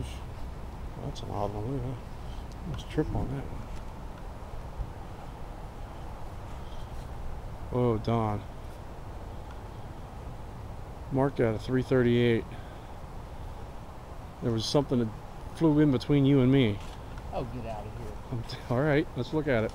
Oof. Well, that's an odd one. Look at that. Let's trip on that one. Oh, Don. Marked out a 338. There was something that flew in between you and me. Oh, get out of here. All right, let's look at it.